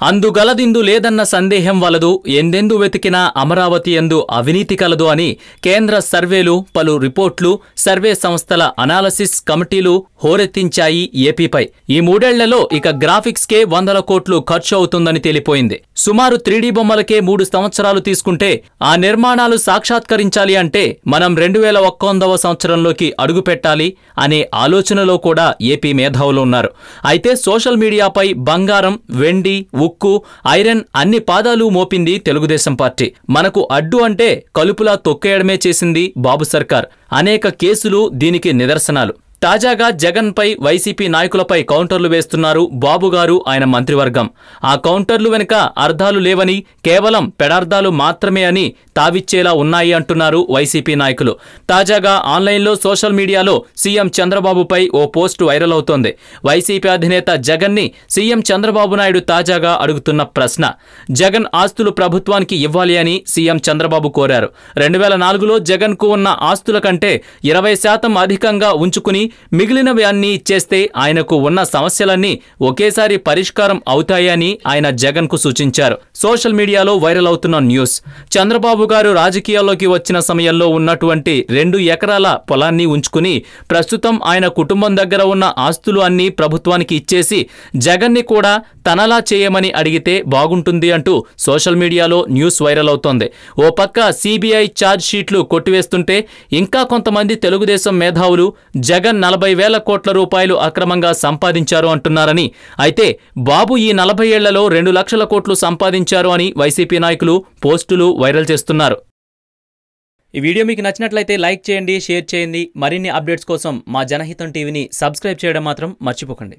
అందుగలదిందు లేదన్న సందేహం వలదు ఎందెందు వెతికినా అమరావతి ఎందు అవినీతి కలదు అని కేంద్ర సర్వేలు పలు రిపోర్ట్లు సర్వే సంస్థల అనాలసిస్ కమిటీలు హోరెత్తించాయి ఏపీపై. ఈ మూడేళ్ళలో ఇక గ్రాఫిక్స్కే వందల కోట్లు ఖర్చు అవుతుందని తేలిపోయింది. సుమారు త్రీడీ బొమ్మలకే మూడు సంవత్సరాలు తీసుకుంటే ఆ నిర్మాణాలు సాక్షాత్కరించాలి అంటే మనం రెండు వేల ఒక్కొందవ సంవత్సరంలోకి అడుగుపెట్టాలి అనే ఆలోచనలో కూడా ఏపీ మేధావులు ఉన్నారు. అయితే సోషల్ మీడియాపై బంగారం వెండి ఉక్కు ఐరన్ అన్ని పాదాలు మోపింది తెలుగుదేశం పార్టీ. మనకు అడ్డు అంటే కలుపులా తొక్కేయడమే చేసింది బాబు సర్కార్. అనేక కేసులు దీనికి నిదర్శనాలు. తాజాగా జగన్పై వైసీపీ నాయకులపై కౌంటర్లు వేస్తున్నారు బాబుగారు ఆయన మంత్రివర్గం. ఆ కౌంటర్లు వెనుక అర్థాలు లేవని కేవలం పెడార్థాలు మాత్రమే అని తావిచ్చేలా ఉన్నాయి అంటున్నారు వైసీపీ నాయకులు. తాజాగా ఆన్లైన్లో సోషల్ మీడియాలో సీఎం చంద్రబాబుపై ఓ పోస్టు వైరల్ అవుతోంది. వైసీపీ అధినేత జగన్ని సీఎం చంద్రబాబు నాయుడు తాజాగా అడుగుతున్న ప్రశ్న. జగన్ ఆస్తులు ప్రభుత్వానికి ఇవ్వాలి అని సీఎం చంద్రబాబు కోరారు. రెండు వేల నాలుగులో జగన్కు ఉన్న ఆస్తుల కంటే ఇరవై శాతం అధికంగా ఉంచుకుని మిగిలినవి అన్నీ ఇచ్చేస్తే ఆయనకు ఉన్న సమస్యలన్నీ ఒకేసారి పరిష్కారం అవుతాయని ఆయన జగన్కు సూచించారు. సోషల్ మీడియాలో వైరల్ అవుతున్న న్యూస్. చంద్రబాబు గారు రాజకీయాల్లోకి వచ్చిన సమయంలో ఉన్నటువంటి రెండు ఎకరాల పొలాన్ని ఉంచుకుని ప్రస్తుతం ఆయన కుటుంబం దగ్గర ఉన్న ఆస్తులు అన్నీ ప్రభుత్వానికి ఇచ్చేసి జగన్ని కూడా తనలా చేయమని అడిగితే బాగుంటుంది అంటూ సోషల్ మీడియాలో న్యూస్ వైరల్ అవుతోంది. ఓ పక్క సిబిఐ ఛార్జ్ షీట్లు కొట్టివేస్తుంటే ఇంకా కొంతమంది తెలుగుదేశం మేధావులు జగన్ నలభై వేల కోట్ల రూపాయలు అక్రమంగా సంపాదించారు అంటున్నారని. అయితే బాబు ఈ నలభై ఏళ్ళలో రెండు లక్షల కోట్లు సంపాదించారు అని వైసీపీ నాయకులు పోస్టులు వైరల్ చేస్తున్నారు. ఈ వీడియో మీకు నచ్చినట్లయితే లైక్ చేయండి షేర్ చేయండి. మరిన్ని అప్డేట్స్ కోసం మా జనహితం టీవీని సబ్స్క్రైబ్ చేయడం మాత్రం మర్చిపోకండి.